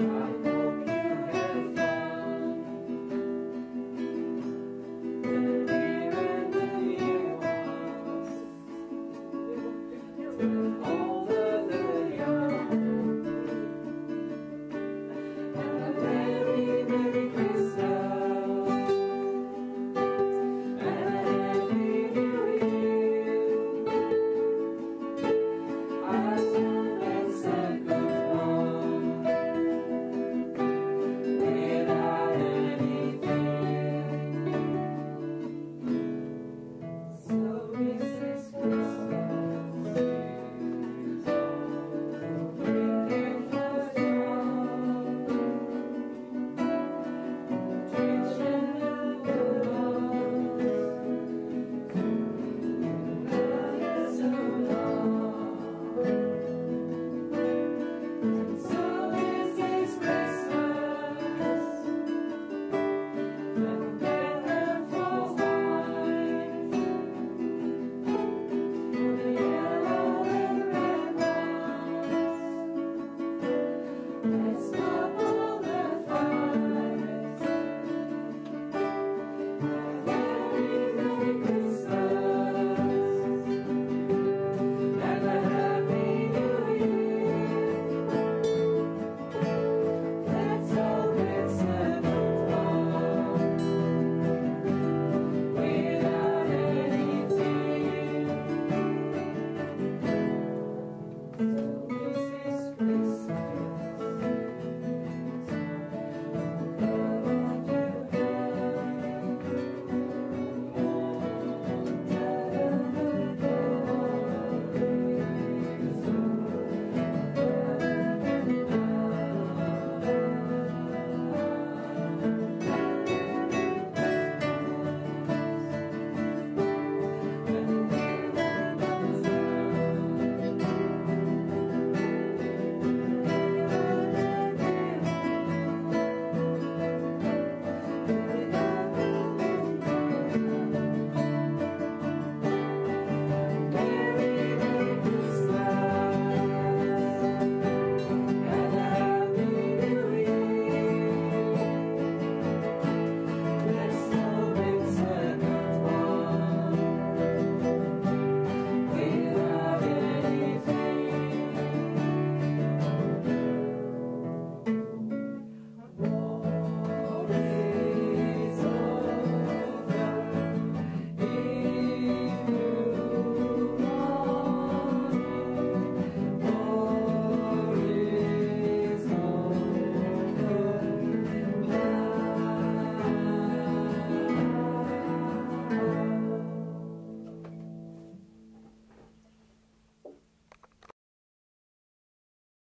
Amen.